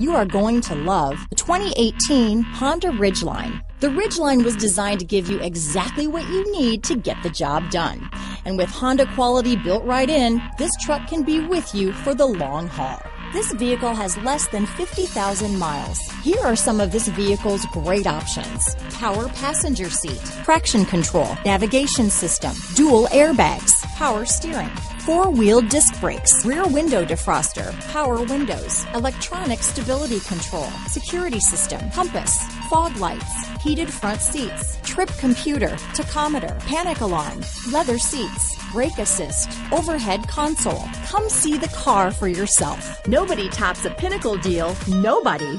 You are going to love the 2018 Honda Ridgeline. The Ridgeline was designed to give you exactly what you need to get the job done. And with Honda quality built right in, this truck can be with you for the long haul. This vehicle has less than 50,000 miles. Here are some of this vehicle's great options. Power passenger seat, traction control, navigation system, dual airbags, power steering, four-wheel disc brakes, rear window defroster, power windows, electronic stability control, security system, compass, fog lights, heated front seats, trip computer, tachometer, panic alarm, leather seats, brake assist, overhead console. Come see the car for yourself. Nobody tops a pinnacle deal. Nobody.